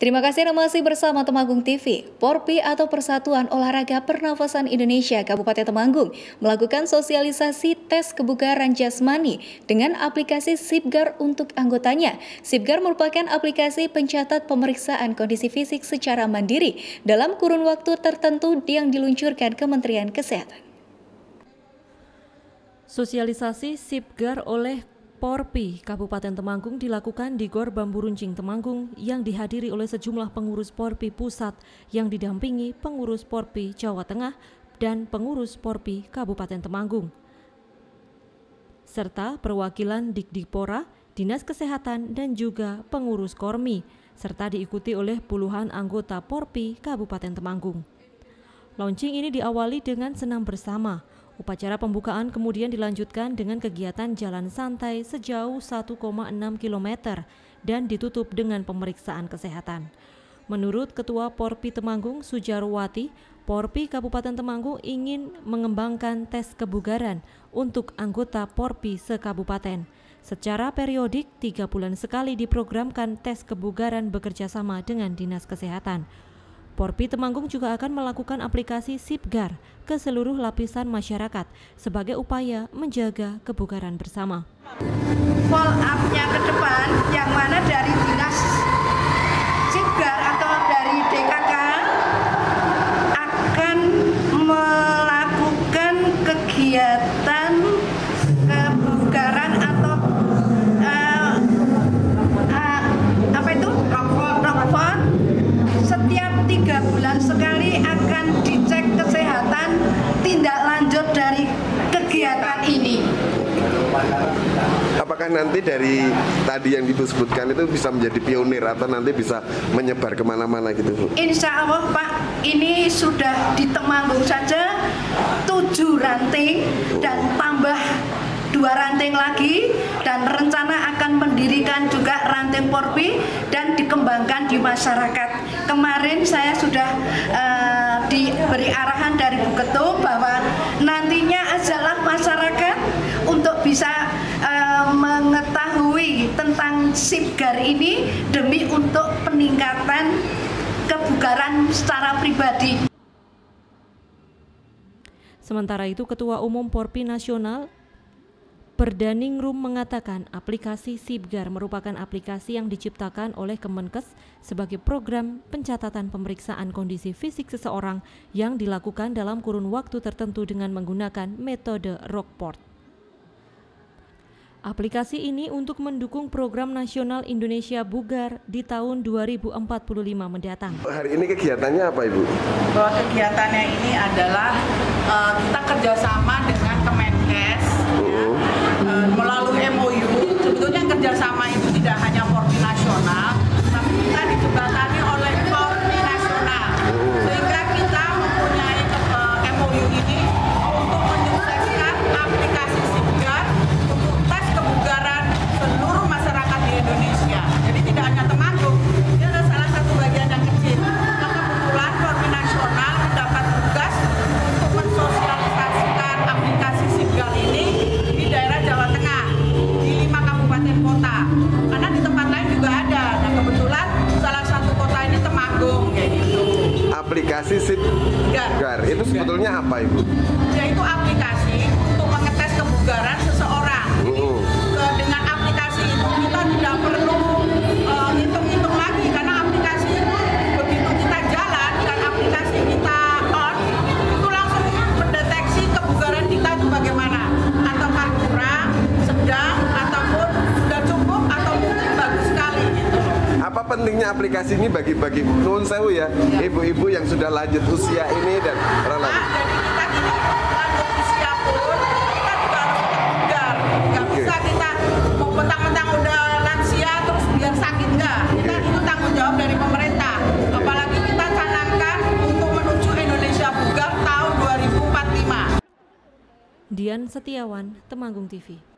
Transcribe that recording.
Terima kasih Anda masih bersama Temanggung TV. Porpi atau Persatuan Olahraga Pernafasan Indonesia Kabupaten Temanggung melakukan sosialisasi tes kebugaran jasmani dengan aplikasi Sipgar untuk anggotanya. Sipgar merupakan aplikasi pencatat pemeriksaan kondisi fisik secara mandiri dalam kurun waktu tertentu yang diluncurkan Kementerian Kesehatan. Sosialisasi Sipgar oleh Porpi Kabupaten Temanggung dilakukan di Gor Bambu Runcing Temanggung yang dihadiri oleh sejumlah pengurus Porpi Pusat yang didampingi pengurus Porpi Jawa Tengah dan pengurus Porpi Kabupaten Temanggung serta perwakilan Dikdipora, Dinas Kesehatan dan juga pengurus Kormi serta diikuti oleh puluhan anggota Porpi Kabupaten Temanggung. Launching ini diawali dengan senam bersama Upacara pembukaan kemudian dilanjutkan dengan kegiatan jalan santai sejauh 1,6 km dan ditutup dengan pemeriksaan kesehatan. Menurut Ketua Porpi Temanggung Sujarwati, Porpi Kabupaten Temanggung ingin mengembangkan tes kebugaran untuk anggota Porpi sekabupaten. Secara periodik, tiga bulan sekali diprogramkan tes kebugaran bekerjasama dengan Dinas Kesehatan. Porpi Temanggung juga akan melakukan aplikasi Sipgar ke seluruh lapisan masyarakat sebagai upaya menjaga kebugaran bersama. Follow up-nya ke depan bulan sekali akan dicek kesehatan tindak lanjut dari kegiatan ini. Apakah nanti dari tadi yang disebutkan itu bisa menjadi pionir atau nanti bisa menyebar ke mana-mana gitu Bu? Insya Allah Pak, ini sudah di Temanggung saja tujuh ranting dan tambah dua ranting lagi dan rencana mendirikan juga ranting porpi dan dikembangkan di masyarakat. Kemarin saya sudah uh, diberi arahan dari Bu Ketum bahwa nantinya adalah masyarakat untuk bisa uh, mengetahui tentang Sipgar ini demi untuk peningkatan kebugaran secara pribadi. Sementara itu, Ketua Umum Porpi Nasional Perdaningrum mengatakan aplikasi Sibgar merupakan aplikasi yang diciptakan oleh Kemenkes sebagai program pencatatan pemeriksaan kondisi fisik seseorang yang dilakukan dalam kurun waktu tertentu dengan menggunakan metode Rockport. Aplikasi ini untuk mendukung program nasional Indonesia Bugar di tahun 2045 mendatang. Hari ini kegiatannya apa Ibu? Bahwa kegiatannya ini adalah uh, kita kerjasama dengan Kemenkes uh -huh. ya, uh, melalui MOU. Sebetulnya kerjasama itu Aplikasi Sipgar itu sebetulnya apa ibu? Yaitu aplikasi untuk mengetes kebugaran seseorang. Apa pentingnya aplikasi ini bagi bagi nuwun sewu ya ibu-ibu ya. yang sudah lanjut usia ini dan orang lain. Nah, jadi kita ini lanjut usia pun kita juga harus bugar. Gak okay. bisa kita mau mentang-mentang udah lansia terus biar sakit enggak. Kita okay. itu tanggung jawab dari pemerintah. Apalagi kita canangkan untuk menuju Indonesia bugar tahun 2045. Dian Setiawan, Temanggung TV.